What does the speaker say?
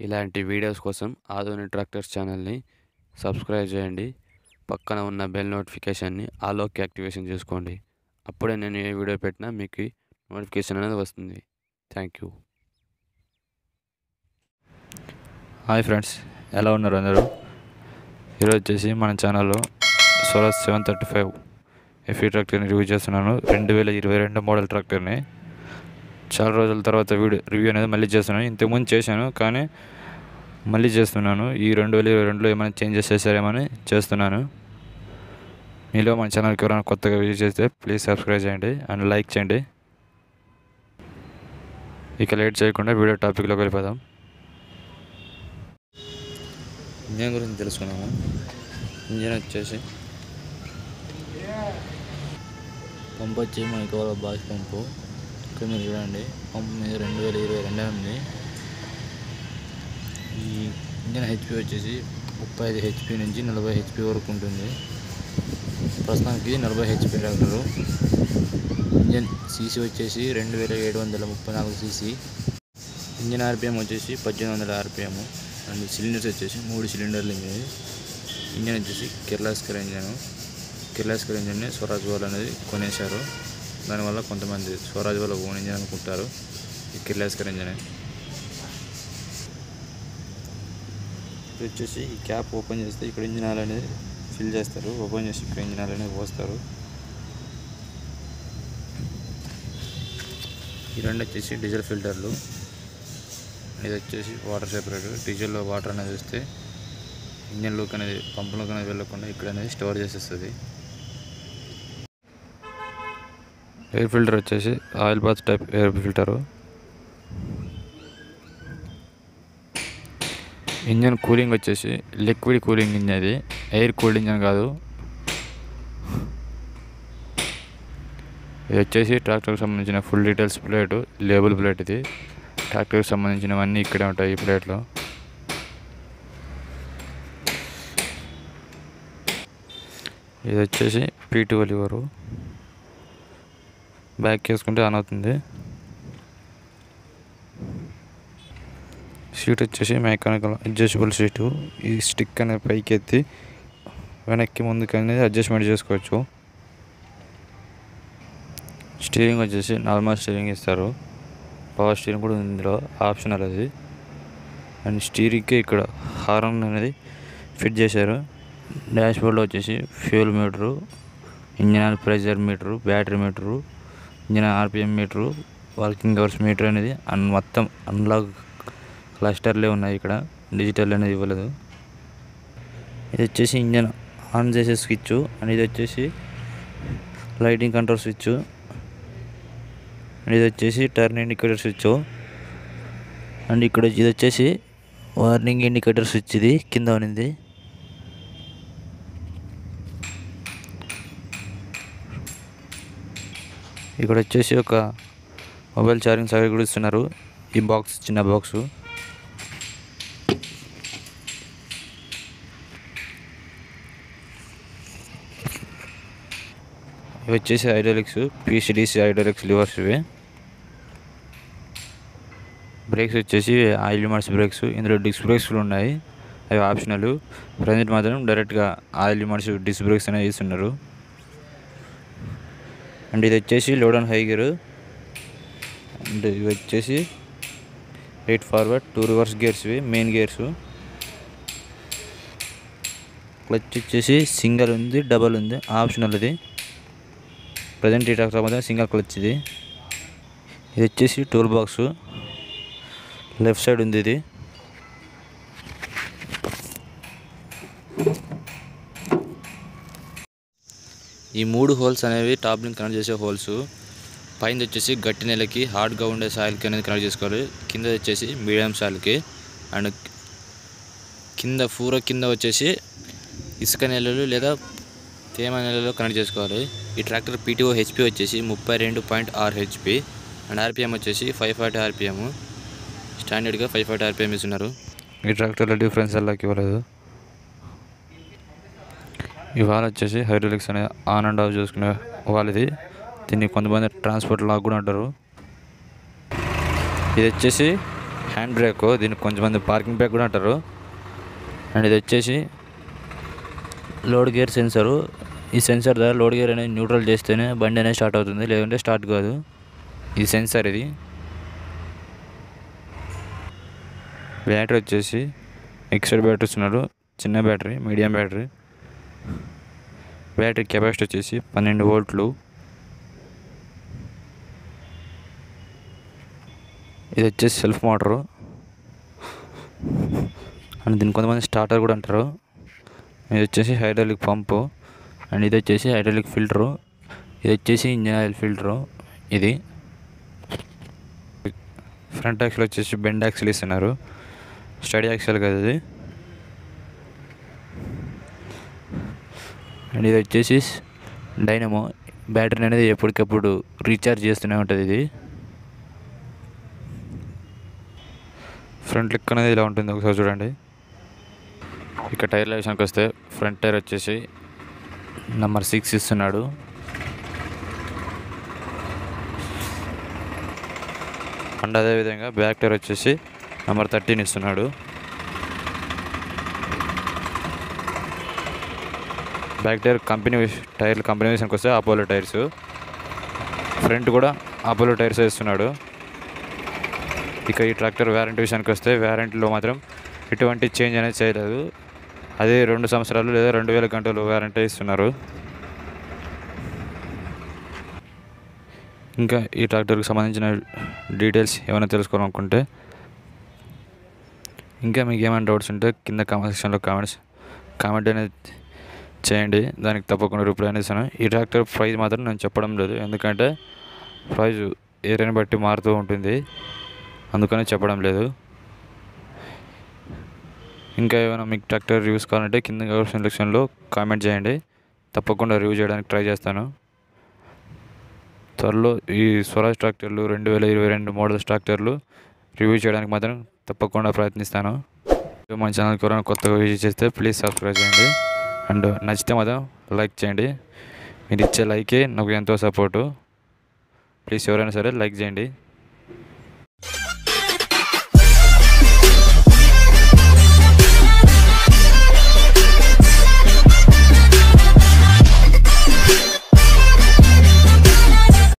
ఇలాంటి వీడియోస్ కోసం ఆధునిక ట్రాక్టర్స్ ఛానల్ని సబ్స్క్రైబ్ చేయండి. పక్కన ఉన్న బెల్ నోటిఫికేషన్ని ఆలోకి యాక్టివేషన్ చేసుకోండి. అప్పుడే నేను ఏ వీడియో పెట్టినా మీకు నోటిఫికేషన్ అనేది వస్తుంది. Thank you. హాయ్ ఫ్రెండ్స్ ఎలా ఉన్నారు అందరూ? ఈరోజు వచ్చేసి మన ఛానల్లో solar seven thirty five FE ట్రాక్టర్ని review చేస్తున్నాను. రెండు వేల ఇరవై రెండు మోడల్ ట్రాక్టర్ని చాలా రోజుల తర్వాత వీడియో రివ్యూ అనేది మళ్ళీ చేస్తున్నాను. ఇంతకుముందు చేశాను కానీ మళ్ళీ చేస్తున్నాను. ఈ రెండు వేల ఇరవై రెండులో ఏమైనా చేంజెస్ చేశారేమని చేస్తున్నాను. మీలో మన ఛానల్కి ఎవరైనా కొత్తగా విజిట్ చేస్తే ప్లీజ్ సబ్స్క్రైబ్ చేయండి అండ్ లైక్ చేయండి. ఇక లేట్ చేయకుండా వీడియో టాపిక్లోకి వెళ్ళిపోదాం. ఇంజన్ గురించి తెలుసుకున్నాము ఇంజన్ వచ్చేసి పంపు వచ్చి మనకి వాళ్ళ పంపు. ఇక్కడ మీరు చూడండి. పంప్ రెండు వేల ఇరవై రెండు ఉంది ఈ ఇంజన్ హెచ్పి వచ్చేసి ముప్పై ఐదు హెచ్పి నుంచి నలభై హెచ్పి వరకు ఉంటుంది. ప్రస్తుతానికి నలభై హెచ్పి ట్రాక్టరు ఇంజన్ సీసీ వచ్చేసి రెండు వేల ఏడు వందల ముప్పై నాలుగు సీసీ. ఇంజన్ ఆర్పిఎం వచ్చేసి పద్దెనిమిది వందల ఆర్పిఎం అండ్ సిలిండర్స్ వచ్చేసి మూడు సిలిండర్లు ఉన్నాయి ఇంజన్ వచ్చేసి కిర్లాస్కర్ ఇంజన్. కిర్లాస్కర్ ఇంజన్ స్వరాజ్ వాళ్ళు అనేది కొనేశారు. దానివల్ల కొంతమంది స్వరాజ్ వాళ్ళ ఓన్ ఇంజన్ అనుకుంటారు. ఈ కిర్లాస్కర్ ఇంజనే. ఇది వచ్చేసి ఈ క్యాప్ ఓపెన్ చేస్తే ఇక్కడ ఇంజిన్ ఆయిల్ అనేది ఫిల్ చేస్తారు. ఓపెన్ చేసి ఇక్కడ ఇంజిన్ ఆయిల్ అనేది పోస్తారు. ఈ రెండు వచ్చేసి డీజిల్ ఫిల్టర్లు. ఇది వచ్చేసి వాటర్ సెపరేటర్ డీజిల్లో వాటర్ అనేది వస్తే ఇంజన్లోకి అనేది పంపులోకి అనేది వెళ్ళకుండా ఇక్కడ అనేది స్టోర్ చేసేస్తుంది. ఎయిర్ ఫిల్టర్ వచ్చేసి oil bath type air filter engine cooling వచ్చేసి లిక్విడ్ కూలింగ్ ఇంజన్ అది. ఎయిర్ కూల్డ్ ఇంజన్ కాదు. ఇది వచ్చేసి ట్రాక్టర్కి సంబంధించిన full details plate label plate ఇది. ట్రాక్టర్కి సంబంధించినవన్నీ ఇక్కడే ఉంటాయి ఈ ప్లేట్లో ఇది వచ్చేసి పీటు లివరు బ్యాక్ వేసుకుంటే ఆన్ అవుతుంది. సీట్ వచ్చేసి మెకానికల్ అడ్జస్టబుల్ సీటు ఈ స్టిక్ అనేది పైకి ఎత్తి వెనక్కి ముందుకు అనేది అడ్జస్ట్మెంట్ చేసుకోవచ్చు. స్టీరింగ్ వచ్చేసి నార్మల్ స్టీరింగ్ ఇస్తారు. పవర్ స్టీరింగ్ కూడా ఉంది ఇందులో ఆప్షనల్ అది. అండ్ స్టీరింగ్కి ఇక్కడ హార్న్ అనేది ఫిట్ చేశారు. డాష్ బోర్డ్లో వచ్చేసి fuel meter engine oil pressure meter battery meter engine RPM meter working hours meter అనేది అన్ మొత్తం అన్లాగ్ క్లస్టర్లే ఉన్నాయి ఇక్కడ. డిజిటల్ అనేది ఇవ్వలేదు. ఇది వచ్చేసి ఇంజన్ ఆన్ చేసే స్విచ్ అండ్ ఇది వచ్చేసి లైటింగ్ కంట్రోల్ స్విచ్. అండ్ ఇది వచ్చేసి టర్న్ ఇండికేటర్ స్విచ్. అండ్ ఇక్కడ ఇది వచ్చేసి వార్నింగ్ ఇండికేటర్ స్విచ్ ఇది కింద ఉన్నది. ఇక్కడ వచ్చేసి ఒక మొబైల్ ఛార్జింగ్ సర్క్యూట్ కూడా ఇస్తున్నారు. ఈ బాక్స్ చిన్న బాక్స్ ఇవి వచ్చేసి ఐడోలిక్స్ పీసీడీసీ ఐడోలిక్స్ లివర్స్ ఇవి. బ్రేక్స్ వచ్చేసి ఆయిల్ మార్స్ బ్రేక్స్ ఇందులో డిస్క్ బ్రేక్స్ కూడా ఉన్నాయి. అవి ఆప్షనల్. ప్రజెంట్ మాత్రం డైరెక్ట్గా ఆయిల్ మార్స్ డిస్క్ బ్రేక్స్ అనేవి ఇస్తున్నారు. అండ్ ఇది వచ్చేసి లోడన్ హై గేర్ అండ్ ఇవి వచ్చేసి eight forward two reverse gears ఇవి మెయిన్ గేర్స్. క్లచ్ వచ్చేసి సింగిల్ ఉంది డబల్ ఉంది ఆప్షనల్ ఇది. ప్రజెంట్ ఈ ట్రాక్టర్ మాత్రం సింగిల్ క్లచ్ ఇది. ఇది వచ్చేసి టూల్ బాక్స్. లెఫ్ట్ సైడ్ ఉంది ఇది. ఈ మూడు హోల్స్ అనేవి టాప్ కనెక్ట్ చేసే హోల్స్. పైన వచ్చేసి గట్టి నెలకి హార్డ్గా ఉండే సాయిల్కి అనేది కనెక్ట్ చేసుకోవాలి. కింద వచ్చేసి మీడియం సాయిల్కి అండ్ కింద పూర కింద వచ్చేసి ఇసుక నెలలు లేదా తేమ నెలలో కనెక్ట్ చేసుకోవాలి. ఈ ట్రాక్టర్ పీటీఓ హెచ్పి వచ్చేసి ముప్పై రెండు పాయింట్ ఆరు హెచ్పి అండ్ ఆర్పిఎం వచ్చేసి ఫైవ్ ఫార్టీ ఆర్పిఎం స్టాండర్డ్గా ఫైవ్ ఫార్టీ ఆర్పిఎం ఇస్తున్నారు. ఈ ట్రాక్టర్లో డిఫరెన్స్ ఎలాకి ఇవ్వలేదు? ఇవాళ వచ్చేసి హైడ్రోలిక్స్ అనే ఆన్ అండ్ ఆఫ్ చేసుకునే వాళ్ళది. దీన్ని కొంతమంది ట్రాన్స్పోర్ట్ లాక్ కూడా అంటారు. ఇది వచ్చేసి హ్యాండ్ బ్రేక్ దీన్ని కొంతమంది పార్కింగ్ బ్రేక్ కూడా అంటారు. అండ్ ఇది వచ్చేసి లోడ్ గేర్ సెన్సరు. ఈ సెన్సర్ ద్వారా లోడ్ గేర్ అనేది న్యూట్రల్ చేస్తేనే బండి అనేది స్టార్ట్ అవుతుంది. లేదంటే స్టార్ట్ కాదు. ఇది సెన్సర్ ఇది. బ్యాటరీ వచ్చేసి ఎక్సైడ్ బ్యాటరీ ఇస్తున్నారు. చిన్న battery medium battery. Battery capacity వచ్చేసి పన్నెండు వోల్ట్లు. ఇది వచ్చేసి సెల్ఫ్ మోటరు. అండ్ దీన్ని కొంతమంది స్టార్టర్ కూడా అంటారు. ఇది వచ్చేసి హైడ్రాలిక్ పంపు. అండ్ ఇది వచ్చేసి హైడ్రాలిక్ ఫిల్టరు. ఇది వచ్చేసి ఇంజన్ ఆయిల్ ఫిల్టరు. ఇది ఫ్రంట్ యాక్సిల్ వచ్చేసి బెండ్ యాక్సిల్ ఇస్తున్నారు స్టడీ యాక్సిల్ కదా ఇది. అండ్ ఇది వచ్చేసి డైనమో. బ్యాటరీ అనేది ఎప్పటికప్పుడు రీఛార్జ్ చేస్తూనే ఉంటుంది ఇది. ఫ్రంట్ లిక్ అనేది ఇలా ఉంటుంది ఒకసారి చూడండి. ఇక టైర్ల విషయానికి వస్తే ఫ్రంట్ టైర్ వచ్చేసి నెంబర్ సిక్స్ ఇస్తున్నాడు. అండ్ అదేవిధంగా బ్యాక్ టైర్ వచ్చేసి నెంబర్ థర్టీన్ ఇస్తున్నాడు. బ్యాక్ టైర్ కంపెనీ టైర్లు కంపెనీ విషయానికి వస్తే అపోలో టైర్స్. ఫ్రంట్ కూడా అపోలో టైర్స్ వేస్తున్నాడు ఇక ఈ ట్రాక్టర్ వ్యారంటీ విషయానికి వస్తే వ్యారంటీలో మాత్రం ఎటువంటి చేంజ్ అనేది చేయలేదు. అదే రెండు సంవత్సరాలు లేదా రెండు వేల గంటలు వ్యారంటీ ఇస్తున్నారు. ఇంకా ఈ ట్రాక్టర్కి సంబంధించిన డీటెయిల్స్ ఏమైనా తెలుసుకోవాలనుకుంటే ఇంకా మీకు ఏమైనా డౌట్స్ ఉంటే కింద కామెంట్ సెక్షన్లో కామెంట్స్ కామెంట్ అనేది చేయండి. దానికి తప్పకుండా రిప్లై అనేసాను ఇస్తాను. ఈ ట్రాక్టర్ ప్రైజ్ మాత్రం నేను చెప్పడం లేదు. ఎందుకంటే ప్రైజ్ ఏరియాని బట్టి మారుతూ ఉంటుంది. అందుకని చెప్పడం లేదు. ఇంకా ఏమైనా మీకు ట్రాక్టర్ రివ్యూస్ కావాలంటే కింద సెలక్షన్లో కామెంట్ చేయండి. తప్పకుండా రివ్యూ చేయడానికి ట్రై చేస్తాను. త్వరలో ఈ స్వరాజ్ ట్రాక్టర్లు రెండు వేల ఇరవై రెండు మోడల్స్ ట్రాక్టర్లు రివ్యూ చేయడానికి మాత్రం తప్పకుండా ప్రయత్నిస్తాను. మన ఛానల్ ఎవరైనా కొత్తగా విజిట్ చేస్తే ప్లీజ్ సబ్స్క్రైబ్ చేయండి. అండ్ నచ్చితే మాత్రం లైక్ చేయండి. మీరు ఇచ్చే లైకే నాకు ఎంతో సపోర్టు. ప్లీజ్ ఎవరైనా సరే లైక్ చేయండి.